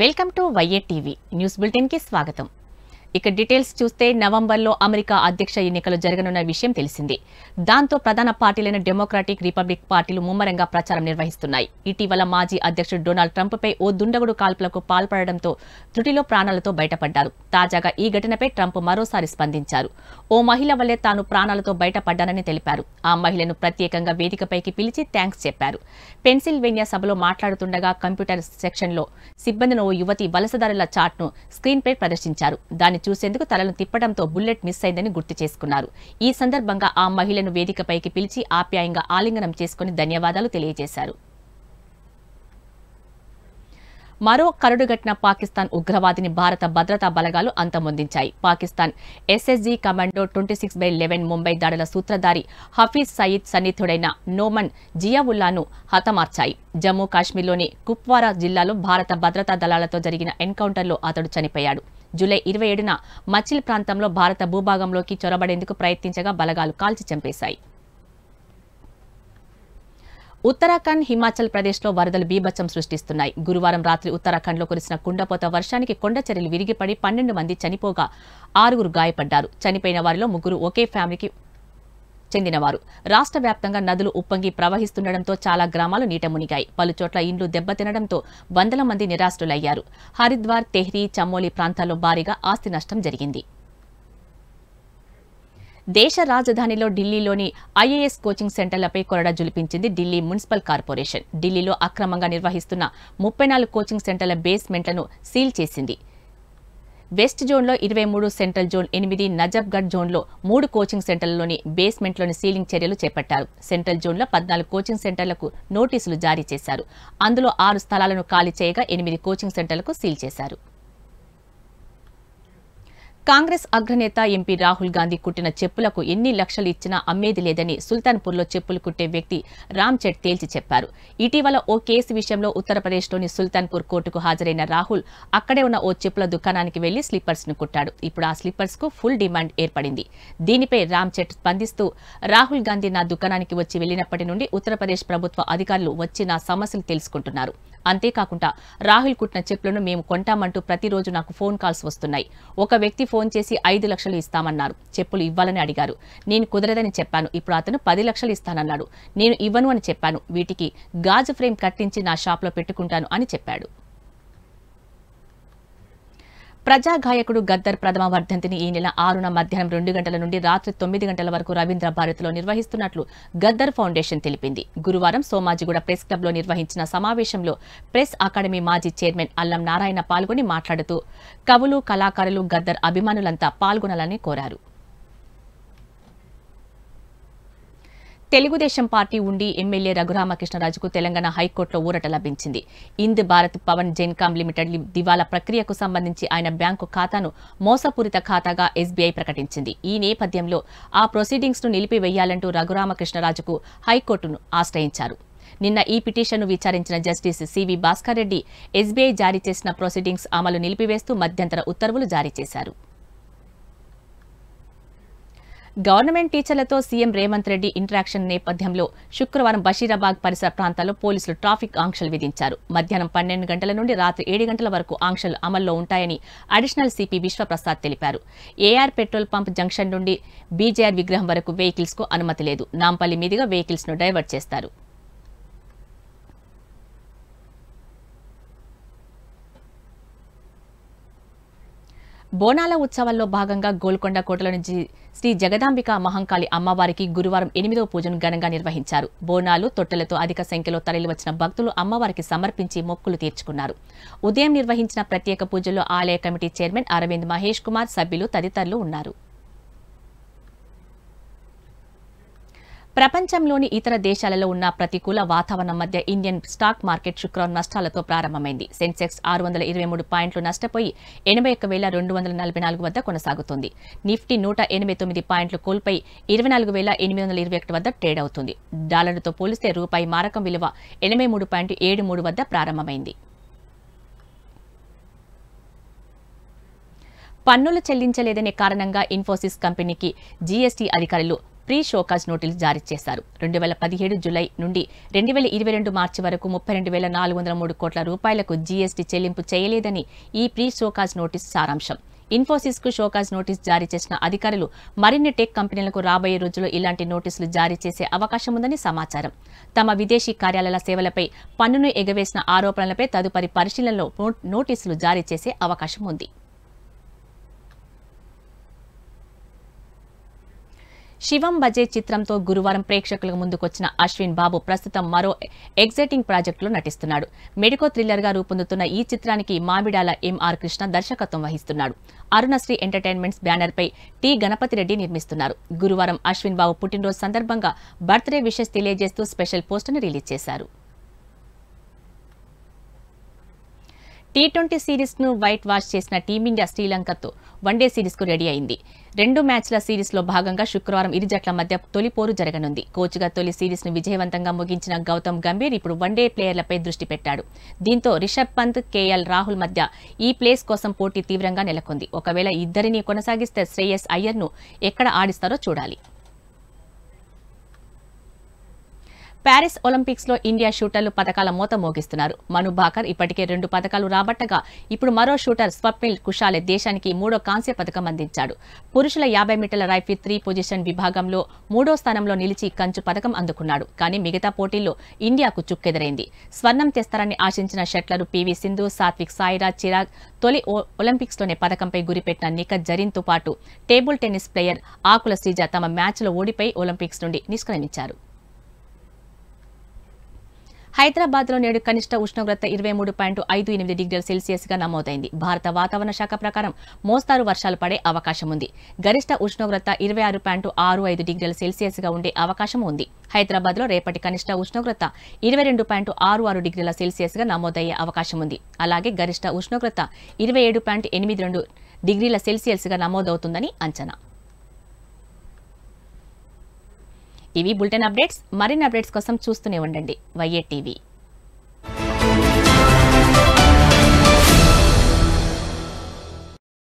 Welcome to YA TV news బులెటిన్కి స్వాగతం. ఇక details చూస్తే నవంబర్లో అమెరికా అధ్యక్ష ఎన్నికలు జరగనున్న విషయం తెలిసిందే. దాంతో ప్రధాన పార్టీలైన డెమోక్రాటిక్ రిపబ్లిక్ పార్టీలు ముమ్మరంగా ప్రచారం నిర్వహిస్తున్నాయి. ఇటీవల మాజీ అధ్యక్షుడు డొనాల్డ్ ట్రంప్పై ఓ దుండగుడు కాల్పులకు పాల్పడడంతో త్రుటిలో ప్రాణాలతో బయటపడ్డారు. తాజాగా ఈ ఘటనపై ట్రంప్ మరోసారి స్పందించారు. ఓ మహిళ వల్లే తాను ప్రాణాలతో బయటపడ్డానని తెలిపారు. ఆ మహిళను ప్రత్యేకంగా వేదికపైకి పిలిచి థ్యాంక్స్ చెప్పారు. పెన్సిల్వేనియా సభలో మాట్లాడుతుండగా కంప్యూటర్ సెక్షన్లో సిబ్బందిని ఓ యువతి వలసదారుల చాట్ను స్క్రీన్పై ప్రదర్శించారు. దాని చూసేందుకు తలను తిప్పడంతో బుల్లెట్ మిస్ అయిందని గుర్తు చేసుకున్నారు. ఈ సందర్భంగా ఆ మహిళను వేదికపైకి పిలిచి ఆప్యాయంగా ఆలింగనం చేసుకుని ధన్యవాదాలు తెలియజేశారు. మరో కరడుగట్టిన పాకిస్తాన్ ఉగ్రవాదిని భారత భద్రతా బలగాలు అంతమొందించాయి. Pakistan SSG commando twenty six by eleven Mumbai దాడుల సూత్రధారి హఫీజ్ సయీద్ సన్నిహితుడైన నోమన్ జియావుల్లాను హతమార్చాయి. జమ్మూ కాశ్మీర్లోని కుప్వారా జిల్లాలో భారత భద్రతా దళాలతో జరిగిన ఎన్కౌంటర్లో అతడు చనిపోయాడు. జూలై ఇరవై ఏడున మచిల్ ప్రాంతంలో భారత భూభాగంలోకి చొరబడేందుకు ప్రయత్నించగా బలగాలు కాల్చి చంపేశాయి. ఉత్తరాఖండ్ హిమాచల్ ప్రదేశ్లో వరదలు బీభత్సం సృష్టిస్తున్నాయి. గురువారం రాత్రి ఉత్తరాఖండ్లో కురిసిన కుండపోత వర్షానికి కొండ చర్యలు విరిగిపడి పన్నెండు మంది చనిపోగా ఆరుగురు గాయపడ్డారు. చనిపోయిన వారిలో ముగ్గురు ఒకే ఫ్యామిలీకి చెందినవారు. రాష్ట్ర వ్యాప్తంగా నదులు ఉప్పొంగి ప్రవహిస్తుండటంతో చాలా గ్రామాలు నీట మునిగాయి. పలుచోట్ల ఇండ్లు దెబ్బతినడంతో వందల మంది నిరాశ్రులయ్యారు. హరిద్వార్ తెహ్రీ చమోలి ప్రాంతాల్లో భారీగా ఆస్తి నష్టం జరిగింది. దేశ రాజధానిలో ఢిల్లీలోని ఐఏఎస్ కోచింగ్ సెంటర్లపై కొరడా జులిపించింది ఢిల్లీ మున్సిపల్ కార్పొరేషన్. ఢిల్లీలో అక్రమంగా నిర్వహిస్తున్న ముప్పై నాలుగు కోచింగ్ సెంటర్ల బేస్మెంట్లను సీల్ చేసింది. వెస్ట్ జోన్లో ఇరవై మూడు సెంట్రల్ జోన్ ఎనిమిది నజబ్గఢ్ జోన్లో మూడు కోచింగ్ సెంటర్లలోని బేస్మెంట్లోని సీలింగ్ చర్యలు చేపట్టారు. సెంట్రల్ జోన్లో పద్నాలుగు కోచింగ్ సెంటర్లకు నోటీసులు జారీ చేశారు. అందులో ఆరు స్థలాలను ఖాళీ చేయగా ఎనిమిది కోచింగ్ సెంటర్లకు సీల్ చేశారు. కాంగ్రెస్ అగ్రనేత ఎంపీ రాహుల్ గాంధీ కుట్టిన చెప్పులకు ఎన్ని లక్షలు ఇచ్చినా అమ్మేది లేదని సుల్తాన్పూర్లో చెప్పులు కుట్టే వ్యక్తి రామ్ చెట్ తేల్చి చెప్పారు. ఇటీవల ఓ కేసు విషయంలో ఉత్తరప్రదేశ్లోని సుల్తాన్పూర్ కోర్టుకు హాజరైన రాహుల్ అక్కడే ఉన్న ఓ చెప్పుల దుకాణానికి వెళ్ళి స్లిప్పర్స్ను కుట్టాడు. ఇప్పుడు ఆ స్లిప్పర్స్కు ఫుల్ డిమాండ్ ఏర్పడింది. దీనిపై రామ్ చెట్ స్పందిస్తూ రాహుల్ గాంధీ నా దుకాణానికి వచ్చి వెళ్ళినప్పటి నుండి ఉత్తరప్రదేశ్ ప్రభుత్వ అధికారులు వచ్చి నా సమస్యలు తెలుసుకుంటున్నారు. అంతేకాకుండా రాహుల్ కుట్టిన చెప్పులను మేము కొంటామంటూ ప్రతిరోజు నాకు ఫోన్ కాల్స్ వస్తున్నాయి. ఒక వ్యక్తి ఫోన్ చేసి ఐదు లక్షలు ఇస్తామన్నారు. చెప్పులు ఇవ్వాలని అడిగారు. నేను కుదరదని చెప్పాను. ఇప్పుడు అతను పది లక్షలు ఇస్తానన్నాడు. నేను ఇవ్వను అని చెప్పాను. వీటికి గాజు ఫ్రేమ్ కట్టించి నా షాప్లో పెట్టుకుంటాను అని చెప్పాడు. ప్రజా గాయకుడు గద్దర్ ప్రథమ వర్ధంతిని ఈ నెల ఆరున మధ్యాహ్నం రెండు గంటల నుండి రాత్రి తొమ్మిది గంటల వరకు రవీంద్ర భారతిలో నిర్వహిస్తున్నట్లు గద్దర్ ఫౌండేషన్ తెలిపింది. గురువారం సోమాజిగూడ ప్రెస్ క్లబ్లో నిర్వహించిన సమావేశంలో ప్రెస్ అకాడమీ మాజీ చైర్మన్ అల్లం నారాయణ పాల్గొని మాట్లాడుతూ కవులు కళాకారులు గద్దర్ అభిమానులంతా పాల్గొనాలని కోరారు. తెలుగుదేశం పార్టీ ఉండి ఎమ్మెల్యే రఘురామకృష్ణరాజుకు తెలంగాణ హైకోర్టులో ఊరట లభించింది. Ind Bharat power Gencom limited దివాలా ప్రక్రియకు సంబంధించి ఆయన బ్యాంకు ఖాతాను మోసపూరిత ఖాతాగా ఎస్బీఐ ప్రకటించింది. ఈ నేపథ్యంలో ఆ ప్రొసీడింగ్స్ను నిలిపివేయాలంటూ రఘురామకృష్ణరాజుకు హైకోర్టును ఆశ్రయించారు. నిన్న ఈ పిటిషన్ను విచారించిన justice CV Bhaskar Reddy SBI జారీ చేసిన ప్రొసీడింగ్స్ అమలు నిలిపివేస్తూ మధ్యంతర ఉత్తర్వులు జారీ చేశారు. గవర్నమెంట్ టీచర్లతో సీఎం రేవంత్ రెడ్డి ఇంటరాక్షన్ నేపథ్యంలో శుక్రవారం బషీరాబాద్ పరిసర ప్రాంతాల్లో పోలీసులు ట్రాఫిక్ ఆంక్షలు విధించారు. మధ్యాహ్నం పన్నెండు గంటల నుండి రాత్రి ఏడు గంటల వరకు ఆంక్షలు అమల్లో ఉంటాయని అడిషనల్ సిపి విశ్వప్రసాద్ తెలిపారు. ఏఆర్ పెట్రోల్ పంప్ జంక్షన్ నుండి బీజేఆర్ విగ్రహం వరకు వెహికల్స్కు అనుమతి లేదు. నాంపల్లి మీదుగా వెహికల్స్ను డైవర్ట్ చేస్తారు. బోనాల ఉత్సవాల్లో భాగంగా గోల్కొండ కోటలోని జి- శ్రీ జగదాంబిక మహంకాళి అమ్మవారికి గురువారం ఎనిమిదవ పూజను ఘనంగా నిర్వహించారు. బోనాలు తొట్టెలతో అధిక సంఖ్యలో తరలివచ్చిన భక్తులు అమ్మవారికి సమర్పించి మొక్కులు తీర్చుకున్నారు. ఉదయం నిర్వహించిన ప్రత్యేక పూజల్లో ఆలయ కమిటీ చైర్మన్ అరవింద్ మహేష్ కుమార్ సభ్యులు తదితరులు ఉన్నారు. ప్రపంచంలోని ఇతర దేశాలలో ఉన్న ప్రతికూల వాతావరణం మధ్య ఇండియన్ స్టాక్ మార్కెట్ శుక్రవారం నష్టాలతో ప్రారంభమైంది. సెన్సెక్స్ ఆరు వందల ఇరవై మూడు పాయింట్లు నష్టపోయి ఎనభై ఒక్క వేల రెండు వందల నలభై నాలుగు వద్ద కొనసాగుతుంది. నిఫ్టీ నూట ఎనభై తొమ్మిది పాయింట్లు కోల్పోయి ఇరవై నాలుగు వేల ఎనిమిది వందల ఇరవై ఒకటి వద్ద ట్రేడ్ అవుతుంది. డాలర్తో పోలిస్తే రూపాయి మారకం విలువ ఎనభై మూడు పాయింట్ ఏడు మూడు వద్ద ప్రారంభమైంది. పన్నులు చెల్లించలేదనే కారణంగా ఇన్ఫోసిస్ కంపెనీకి జీఎస్టీ అధికారులు ప్రీ షోకాజ్ నోటీసు జారీ చేశారు. రెండు వేల పదిహేడు జులై నుండి రెండు వేల ఇరవై రెండు మార్చి వరకు ముప్పై రెండు వేల నాలుగు వందల మూడు కోట్ల రూపాయలకు జీఎస్టీ చెల్లింపు చేయలేదని ఈ ప్రీ షోకాజ్ నోటీస్ సారాంశం. ఇన్ఫోసిస్కు షోకాజ్ నోటీస్ జారీ చేసిన అధికారులు మరిన్ని టెక్ కంపెనీలకు రాబోయే రోజుల్లో ఇలాంటి నోటీసులు జారీ చేసే అవకాశం ఉందని సమాచారం. తమ విదేశీ కార్యాలయాల సేవలపై పన్నును ఎగవేసిన ఆరోపణలపై తదుపరి పరిశీలనలో నో- నోటీసులు జారీ చేసే అవకాశం ఉంది. శివం బజే చిత్రంతో గురువారం ప్రేక్షకుల ముందుకొచ్చిన అశ్విన్ బాబు ప్రస్తుతం మరో ఎగ్జైటింగ్ ప్రాజెక్టులో నటిస్తున్నాడు. మెడికో థ్రిల్లర్గా రూపొందుతున్న ఈ చిత్రానికి మామిడాల ఎంఆర్ కృష్ణ దర్శకత్వం వహిస్తున్నాడు. అరుణశ్రీ ఎంటర్టైన్మెంట్స్ బ్యానర్పై టి గణపతి రెడ్డి నిర్మిస్తున్నారు. గురువారం అశ్విన్ బాబు పుట్టినరోజు సందర్భంగా బర్త్డే విషెస్ తెలియజేస్తూ స్పెషల్ పోస్టును రిలీజ్ చేశారు. టీ ట్వంటీ సిరీస్ను వైట్ వాష్ చేసిన టీమిండియా శ్రీలంకతో వన్డే సిరీస్కు రెడీ అయింది. రెండు మ్యాచ్ల సిరీస్లో భాగంగా శుక్రవారం ఇరు జట్ల మధ్య తొలి పోరు జరగనుంది. కోచ్గా తొలి సిరీస్ను విజయవంతంగా ముగించిన గౌతమ్ గంభీర్ ఇప్పుడు వన్డే ప్లేయర్లపై దృష్టి పెట్టాడు. దీంతో రిషబ్ పంత్ కేఎల్ రాహుల్ మధ్య ఈ ప్లేస్ కోసం పోటీ తీవ్రంగా నెలకొంది. ఒకవేళ ఇద్దరిని కొనసాగిస్తే శ్రేయస్ అయ్యర్ను ఎక్కడ ఆడిస్తారో చూడాలి. ప్యారిస్ ఒలింపిక్స్లో ఇండియా షూటర్లు పథకాల మూత మోగిస్తున్నారు. మను భాకర్ ఇప్పటికే రెండు పథకాలు రాబట్టగా ఇప్పుడు మరో షూటర్ స్వప్నిల్ కుషాలే దేశానికి మూడో కాంస్య పథకం అందించాడు. పురుషుల యాభై మీటర్ల రైఫిల్ త్రీ పొజిషన్ విభాగంలో మూడో స్థానంలో నిలిచి కంచు పథకం అందుకున్నాడు. కానీ మిగతా పోటీల్లో ఇండియాకు చుక్కెదరైంది. స్వర్ణం తెస్తారని ఆశించిన షట్లరు పీవీ సింధు సాత్విక్ సాయిరాజ్ చిరాగ్ తొలి ఒలింపిక్స్లోనే పథకంపై గురిపెట్టిన నిఖత్ జరీన్తో పాటు table tennis player Akula Sreeja తమ మ్యాచ్లో ఓడిపోయి ఒలింపిక్స్ నుండి నిష్క్రమించారు. హైదరాబాద్లో నేడు కనిష్ట ఉష్ణోగ్రత ఇరవై మూడు పాయింట్ ఐదు ఎనిమిది డిగ్రీల సెల్సియస్గా నమోదైంది. భారత వాతావరణ శాఖ ప్రకారం మోస్తారు వర్షాలు పడే అవకాశం ఉంది. గరిష్ట ఉష్ణోగ్రత ఇరవై ఆరు పాయింట్ ఆరు ఐదు డిగ్రీల సెల్సియస్గా ఉండే అవకాశం ఉంది. హైదరాబాద్లో రేపటి కనిష్ట ఉష్ణోగ్రత ఇరవై రెండు పాయింట్ ఆరు ఆరు డిగ్రీల సెల్సియస్గా నమోదయ్యే అవకాశం ఉంది. అలాగే గరిష్ట ఉష్ణోగ్రత ఇరవై ఏడు పాయింట్ ఎనిమిది రెండు డిగ్రీల సెల్సియస్గా నమోదవుతుందని అంచనా. ఇవి బులెటిన్ అప్డేట్స్ మరిన్ని అప్డేట్స్ కోసం చూస్తూనే ఉండండి. YA TV.